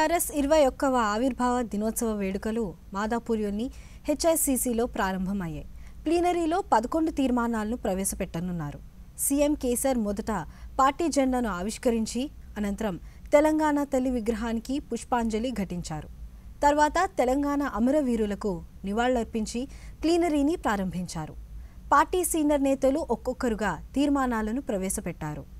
TRS ఇరవై ఒక్కవ ఆవిర్భావ దినోత్సవ వేడుకలు మాదాపూర్లోని హెచ్ఐసిసిలో ప్రారంభమయ్యాయి. ప్లీనరీలో పదకొండు తీర్మానాలను ప్రవేశపెట్టనున్నారు. సీఎం కేసీఆర్ మొదట పార్టీ జెండాను ఆవిష్కరించి అనంతరం తెలంగాణ తల్లి విగ్రహానికి పుష్పాంజలి ఘటించారు. తర్వాత తెలంగాణ అమరవీరులకు నివాళులర్పించి ప్లీనరీని ప్రారంభించారు. పార్టీ సీనియర్ నేతలు ఒక్కొక్కరుగా తీర్మానాలను ప్రవేశపెట్టారు.